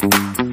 Yeah.